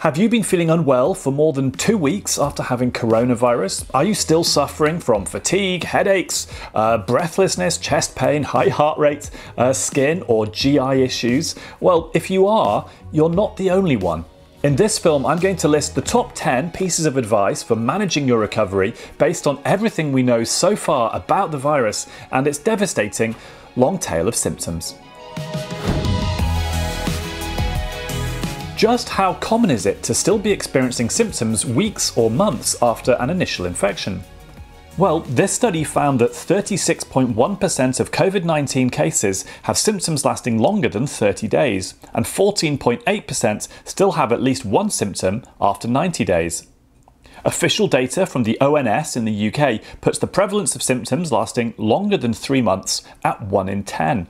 Have you been feeling unwell for more than two weeks after having coronavirus? Are you still suffering from fatigue, headaches, uh, breathlessness, chest pain, high heart rate, uh, skin, or GI issues? Well, if you are, you're not the only one. In this film, I'm going to list the top 10 pieces of advice for managing your recovery based on everything we know so far about the virus and its devastating long tail of symptoms. Just how common is it to still be experiencing symptoms weeks or months after an initial infection? Well, this study found that 36.1% of COVID 19 cases have symptoms lasting longer than 30 days, and 14.8% still have at least one symptom after 90 days. Official data from the ONS in the UK puts the prevalence of symptoms lasting longer than three months at 1 in 10.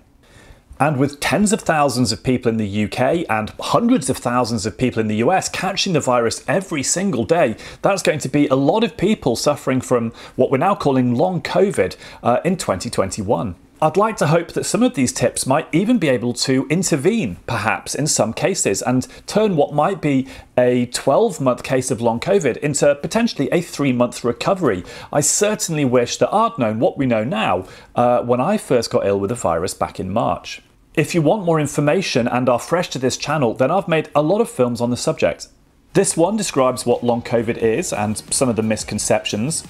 And with tens of thousands of people in the UK and hundreds of thousands of people in the US catching the virus every single day, that's going to be a lot of people suffering from what we're now calling long COVID uh, in 2021. I'd like to hope that some of these tips might even be able to intervene, perhaps in some cases, and turn what might be a 12 month case of long COVID into potentially a three month recovery. I certainly wish that I'd known what we know now uh, when I first got ill with the virus back in March. If you want more information and are fresh to this channel, then I've made a lot of films on the subject. This one describes what long COVID is and some of the misconceptions.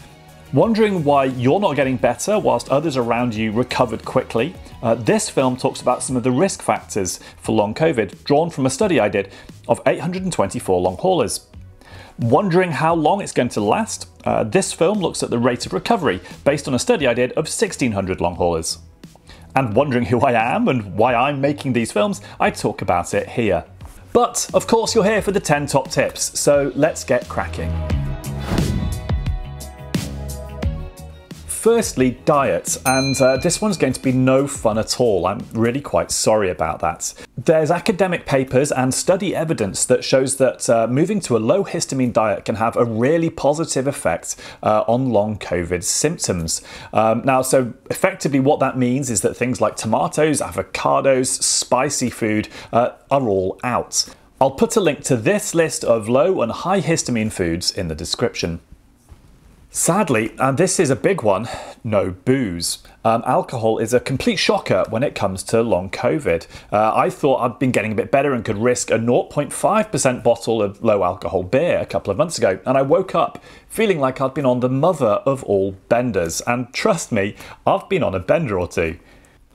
Wondering why you're not getting better whilst others around you recovered quickly? Uh, this film talks about some of the risk factors for long COVID, drawn from a study I did of 824 long haulers. Wondering how long it's going to last? Uh, this film looks at the rate of recovery based on a study I did of 1600 long haulers and wondering who I am and why I'm making these films, I talk about it here. But of course, you're here for the 10 top tips, so let's get cracking. Firstly, diet, and uh, this one's going to be no fun at all. I'm really quite sorry about that. There's academic papers and study evidence that shows that uh, moving to a low histamine diet can have a really positive effect uh, on long COVID symptoms. Um, now, so effectively, what that means is that things like tomatoes, avocados, spicy food uh, are all out. I'll put a link to this list of low and high histamine foods in the description. Sadly, and this is a big one, no booze. Um, alcohol is a complete shocker when it comes to long COVID. Uh, I thought I'd been getting a bit better and could risk a 0.5% bottle of low alcohol beer a couple of months ago, and I woke up feeling like I'd been on the mother of all benders. And trust me, I've been on a bender or two.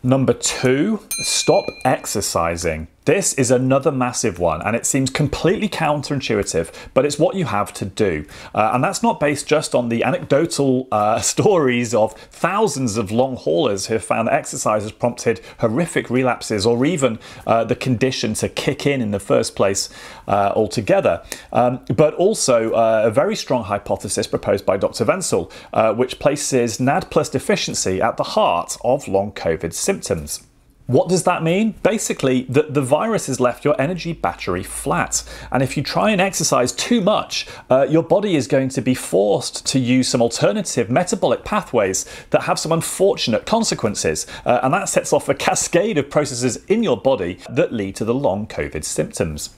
Number two, stop exercising. This is another massive one, and it seems completely counterintuitive, but it's what you have to do. Uh, and that's not based just on the anecdotal uh, stories of thousands of long haulers who have found that exercise has prompted horrific relapses or even uh, the condition to kick in in the first place uh, altogether. Um, but also uh, a very strong hypothesis proposed by Dr. Wenzel, uh, which places NAD plus deficiency at the heart of long COVID symptoms. What does that mean? Basically, that the virus has left your energy battery flat. And if you try and exercise too much, uh, your body is going to be forced to use some alternative metabolic pathways that have some unfortunate consequences. Uh, and that sets off a cascade of processes in your body that lead to the long COVID symptoms.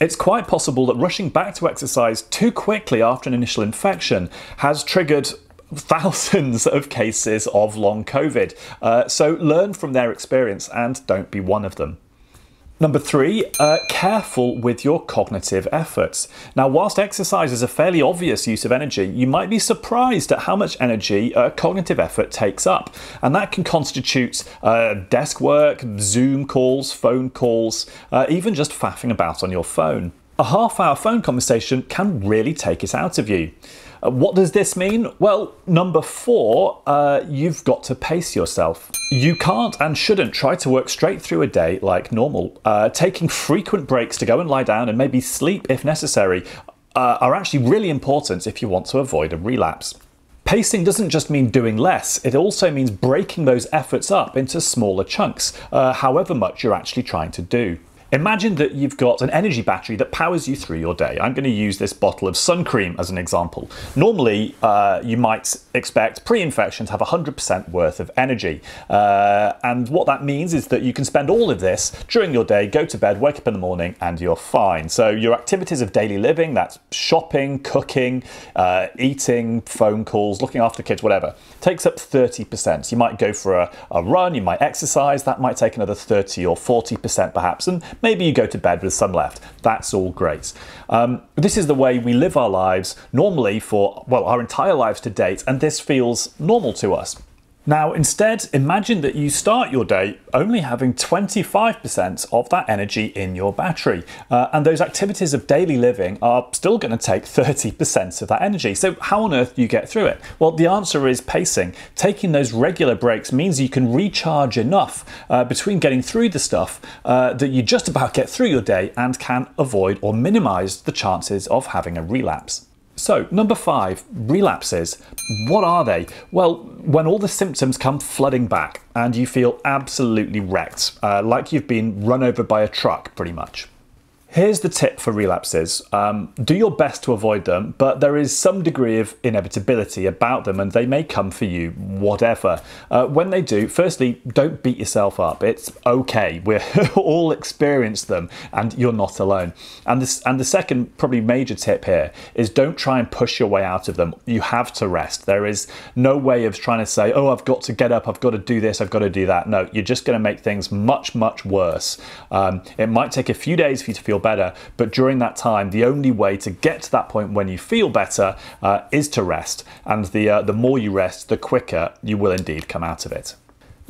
It's quite possible that rushing back to exercise too quickly after an initial infection has triggered thousands of cases of long COVID. Uh, so learn from their experience and don't be one of them. Number three, uh, careful with your cognitive efforts. Now, whilst exercise is a fairly obvious use of energy, you might be surprised at how much energy uh, cognitive effort takes up. And that can constitute uh, desk work, Zoom calls, phone calls, uh, even just faffing about on your phone. A half hour phone conversation can really take it out of you. Uh, what does this mean? Well, number four, uh, you've got to pace yourself. You can't and shouldn't try to work straight through a day like normal. Uh, taking frequent breaks to go and lie down and maybe sleep if necessary uh, are actually really important if you want to avoid a relapse. Pacing doesn't just mean doing less, it also means breaking those efforts up into smaller chunks, uh, however much you're actually trying to do. Imagine that you've got an energy battery that powers you through your day. I'm going to use this bottle of sun cream as an example. Normally, uh, you might expect pre-infection to have 100% worth of energy. Uh, and what that means is that you can spend all of this during your day, go to bed, wake up in the morning, and you're fine. So your activities of daily living, that's shopping, cooking, uh, eating, phone calls, looking after kids, whatever, takes up 30%. You might go for a, a run, you might exercise, that might take another 30 or 40% perhaps. And Maybe you go to bed with some left. That's all great. Um, this is the way we live our lives normally for, well, our entire lives to date, and this feels normal to us. Now, instead, imagine that you start your day only having 25% of that energy in your battery. Uh, and those activities of daily living are still going to take 30% of that energy. So, how on earth do you get through it? Well, the answer is pacing. Taking those regular breaks means you can recharge enough uh, between getting through the stuff uh, that you just about get through your day and can avoid or minimize the chances of having a relapse. So, number five, relapses. What are they? Well, when all the symptoms come flooding back and you feel absolutely wrecked, uh, like you've been run over by a truck, pretty much. Here's the tip for relapses. Um, do your best to avoid them, but there is some degree of inevitability about them and they may come for you, whatever. Uh, when they do, firstly, don't beat yourself up. It's okay. We're all experienced them and you're not alone. And, this, and the second, probably major tip here is don't try and push your way out of them. You have to rest. There is no way of trying to say, oh, I've got to get up, I've got to do this, I've got to do that. No, you're just going to make things much, much worse. Um, it might take a few days for you to feel feel better. But during that time, the only way to get to that point when you feel better uh, is to rest. And the, uh, the more you rest, the quicker you will indeed come out of it.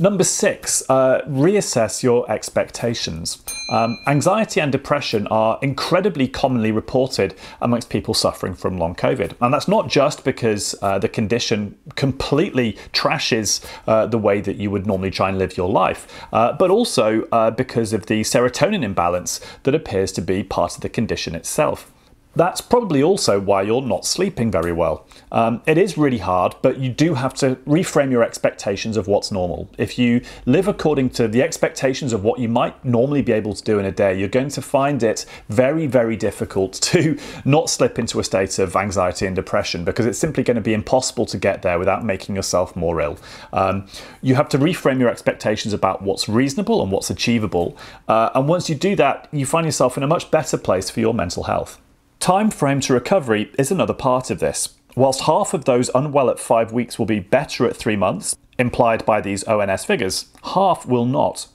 Number six, uh, reassess your expectations. Um, anxiety and depression are incredibly commonly reported amongst people suffering from long COVID. And that's not just because uh, the condition completely trashes uh, the way that you would normally try and live your life, uh, but also uh, because of the serotonin imbalance that appears to be part of the condition itself. That's probably also why you're not sleeping very well. Um, it is really hard, but you do have to reframe your expectations of what's normal. If you live according to the expectations of what you might normally be able to do in a day, you're going to find it very, very difficult to not slip into a state of anxiety and depression because it's simply going to be impossible to get there without making yourself more ill. Um, you have to reframe your expectations about what's reasonable and what's achievable. Uh, and once you do that, you find yourself in a much better place for your mental health. Time frame to recovery is another part of this. Whilst half of those unwell at five weeks will be better at three months, implied by these ONS figures, half will not.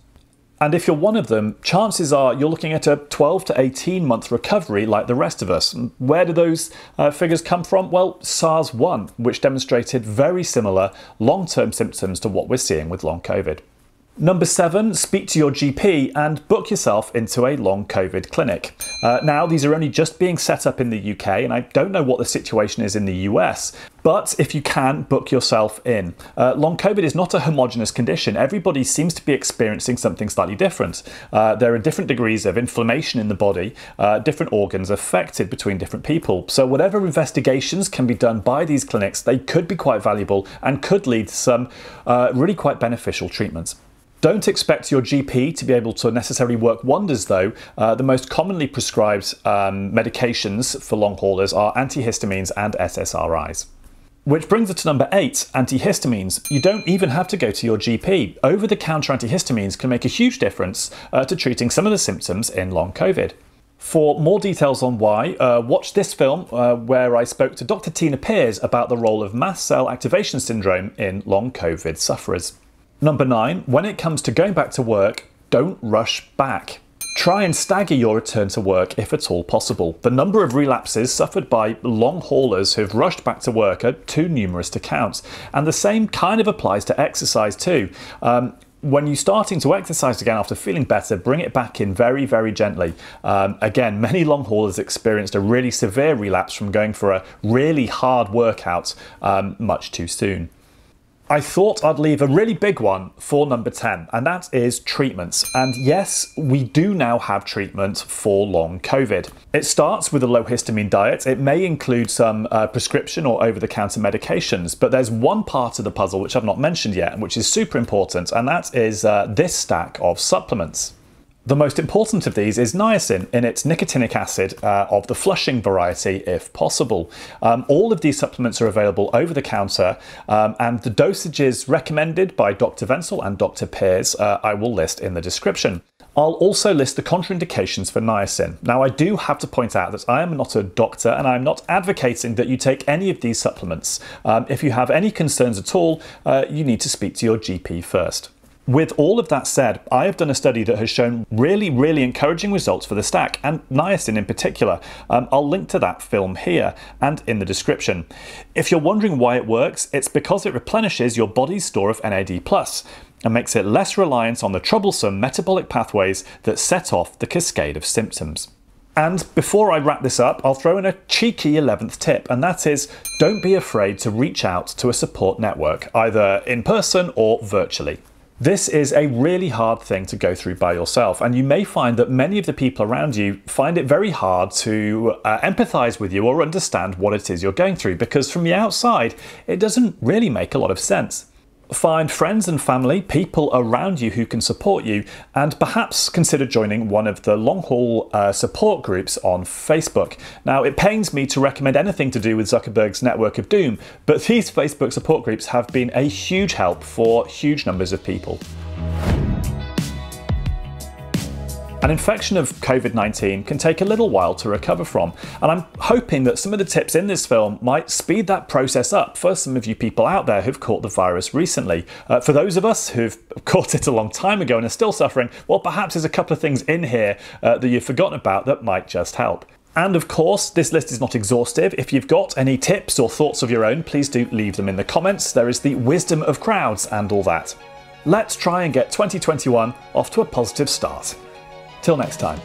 And if you're one of them, chances are you're looking at a 12 to 18 month recovery like the rest of us. Where do those uh, figures come from? Well, SARS 1, which demonstrated very similar long term symptoms to what we're seeing with long COVID. Number seven, speak to your GP and book yourself into a long COVID clinic. Uh, now, these are only just being set up in the UK, and I don't know what the situation is in the US, but if you can, book yourself in. Uh, long COVID is not a homogenous condition. Everybody seems to be experiencing something slightly different. Uh, there are different degrees of inflammation in the body, uh, different organs affected between different people. So, whatever investigations can be done by these clinics, they could be quite valuable and could lead to some uh, really quite beneficial treatments. Don't expect your GP to be able to necessarily work wonders though. Uh, the most commonly prescribed um, medications for long haulers are antihistamines and SSRIs. Which brings us to number eight, antihistamines. You don't even have to go to your GP. Over the counter antihistamines can make a huge difference uh, to treating some of the symptoms in long COVID. For more details on why, uh, watch this film uh, where I spoke to Dr. Tina Peers about the role of mast cell activation syndrome in long COVID sufferers. Number nine, when it comes to going back to work, don't rush back. Try and stagger your return to work if at all possible. The number of relapses suffered by long haulers who've rushed back to work are too numerous to count. And the same kind of applies to exercise too. Um, when you're starting to exercise again after feeling better, bring it back in very, very gently. Um, again, many long haulers experienced a really severe relapse from going for a really hard workout um, much too soon. I thought I'd leave a really big one for number 10, and that is treatments. And yes, we do now have treatment for long COVID. It starts with a low histamine diet. It may include some uh, prescription or over the counter medications, but there's one part of the puzzle which I've not mentioned yet, which is super important, and that is uh, this stack of supplements. The most important of these is niacin in its nicotinic acid uh, of the flushing variety, if possible. Um, all of these supplements are available over the counter, um, and the dosages recommended by Dr. Wenzel and Dr. Peers uh, I will list in the description. I'll also list the contraindications for niacin. Now, I do have to point out that I am not a doctor and I'm not advocating that you take any of these supplements. Um, if you have any concerns at all, uh, you need to speak to your GP first. With all of that said, I have done a study that has shown really, really encouraging results for the stack and niacin in particular. Um, I'll link to that film here and in the description. If you're wondering why it works, it's because it replenishes your body's store of NAD+, and makes it less reliant on the troublesome metabolic pathways that set off the cascade of symptoms. And before I wrap this up, I'll throw in a cheeky 11th tip, and that is don't be afraid to reach out to a support network, either in person or virtually. This is a really hard thing to go through by yourself, and you may find that many of the people around you find it very hard to uh, empathize with you or understand what it is you're going through because from the outside, it doesn't really make a lot of sense. Find friends and family, people around you who can support you, and perhaps consider joining one of the long haul uh, support groups on Facebook. Now, it pains me to recommend anything to do with Zuckerberg's network of doom, but these Facebook support groups have been a huge help for huge numbers of people. An infection of COVID 19 can take a little while to recover from, and I'm hoping that some of the tips in this film might speed that process up for some of you people out there who've caught the virus recently. Uh, for those of us who've caught it a long time ago and are still suffering, well, perhaps there's a couple of things in here uh, that you've forgotten about that might just help. And of course, this list is not exhaustive. If you've got any tips or thoughts of your own, please do leave them in the comments. There is the wisdom of crowds and all that. Let's try and get 2021 off to a positive start. Till next time.